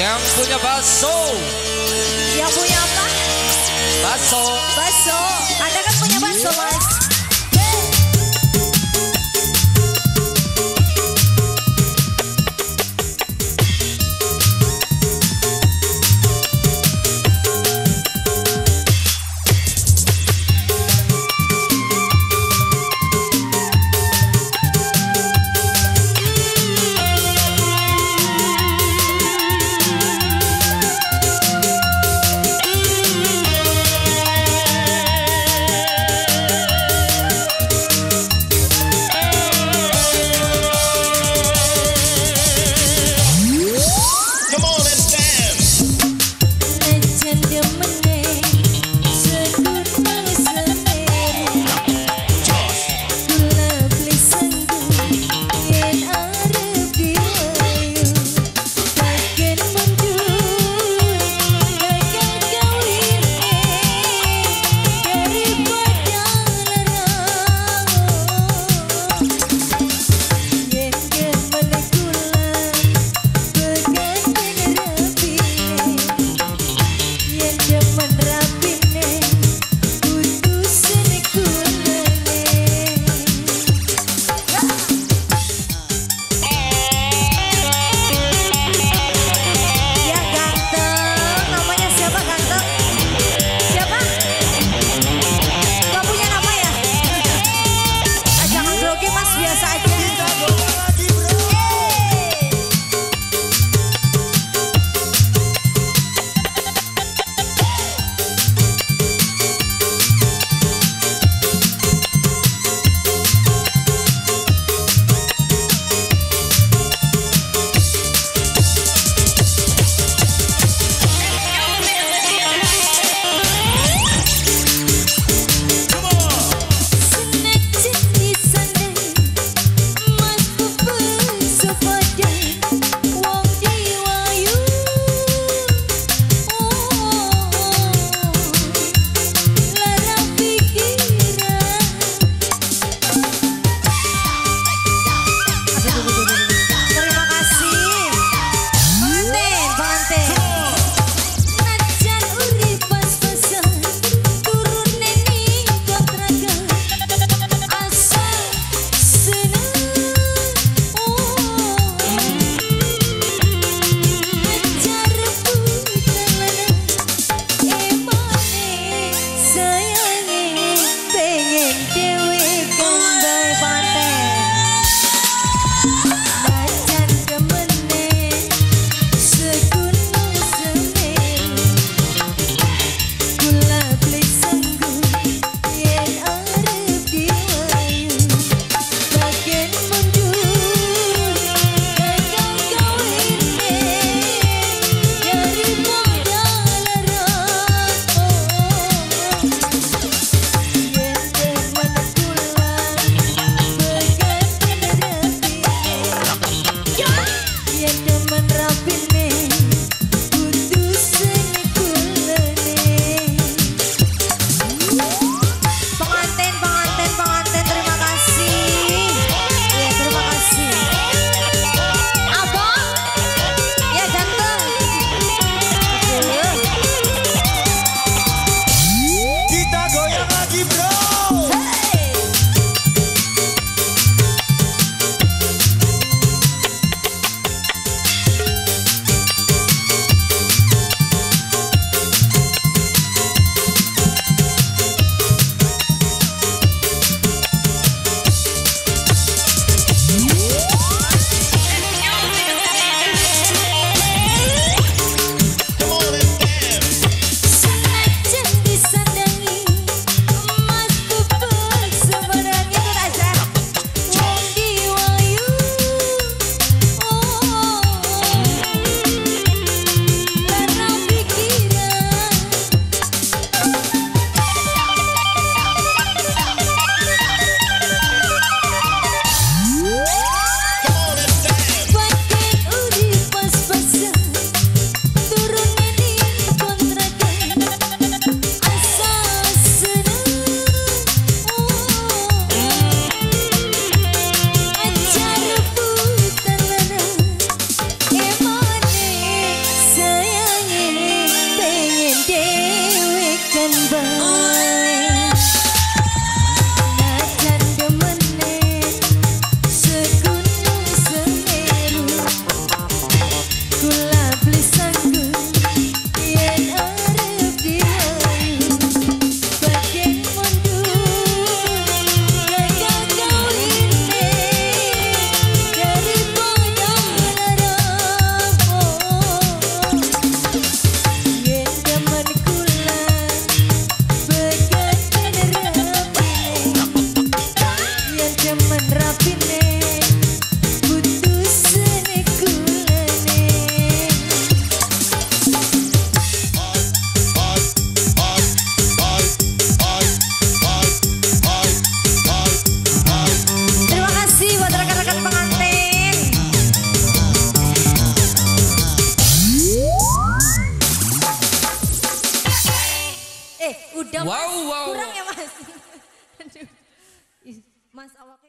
Yang punya bakso. Yang punya apa? Bakso. Bakso. Anda kan punya bakso, Mas. Yes, I can. Wow, mas, wow. Kurang ya mas. Mas awaknya.